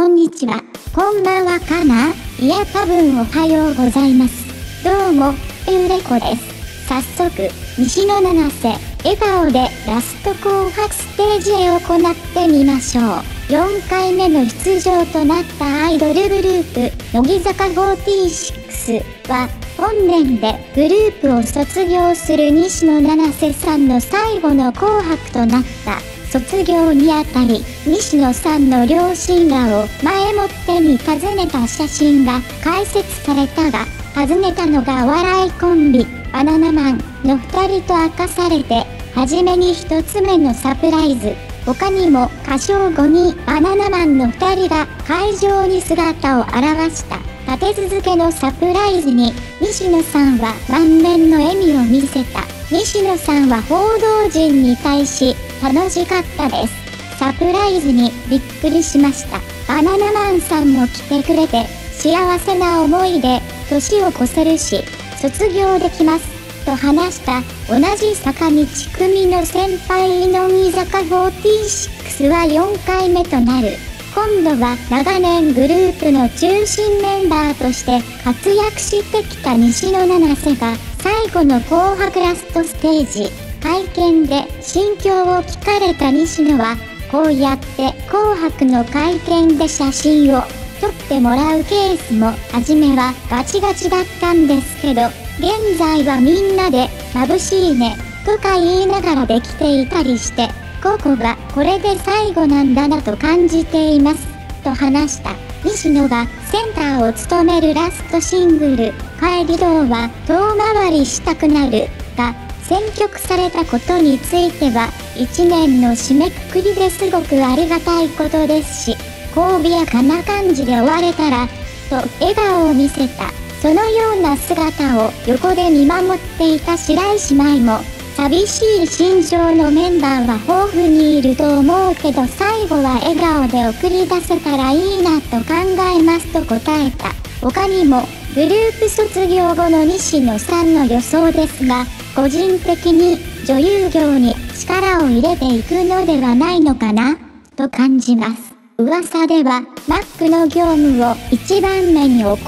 こんにちは、こんばんはかないや多分おはようございます。どうも、エウレコです。早速、西野七瀬、笑顔でラスト紅白ステージへ行ってみましょう。4回目の出場となったアイドルグループ、乃木坂46は、本年でグループを卒業する西野七瀬さんの最後の紅白となった卒業にあたり、西野さんの両親らを前もってに訪ねた写真が解説されたが、訪ねたのがお笑いコンビ、バナナマンの2人と明かされて、はじめに1つ目のサプライズ、他にも歌唱後にバナナマンの2人が会場に姿を現した。立て続けのサプライズに、西野さんは満面の笑みを見せた。西野さんは報道陣に対し、楽しかったです。サプライズにびっくりしました。バナナマンさんも来てくれて、幸せな思いで、年を越せるし、卒業できます。と話した、同じ坂道組の先輩乃木坂46は4回目となる。今度は長年グループの中心メンバーとして活躍してきた西野七瀬が最後の紅白ラストステージ見で心境を聞かれた西野はこうやって紅白の会見で写真を撮ってもらうケースも初めはガチガチだったんですけど現在はみんなで眩しいねとか言いながらできていたりしてここがこれで最後なんだなと感じています。と話した。西野がセンターを務めるラストシングル「帰り道」は遠回りしたくなるが選曲されたことについては1年の締めくくりですごくありがたいことですし神戸やかな感じで終われたらと笑顔を見せた。そのような姿を横で見守っていた白石麻衣も寂しい心情のメンバーは豊富にいると思うけど最後は笑顔で送り出せたらいいなと考えますと答えた。他にもグループ卒業後の西野さんの予想ですが個人的に女優業に力を入れていくのではないのかなと感じます噂ではマックの業務を一番目に行っ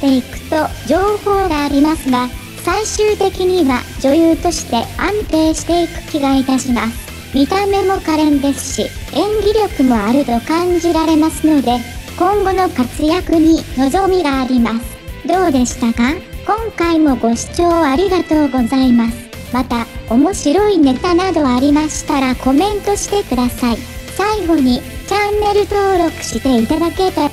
ていくと情報がありますが最終的には女優として安定していく気がいたします。見た目も可憐ですし、演技力もあると感じられますので、今後の活躍に望みがあります。どうでしたか？今回もご視聴ありがとうございます。また、面白いネタなどありましたらコメントしてください。最後に、チャンネル登録していただけた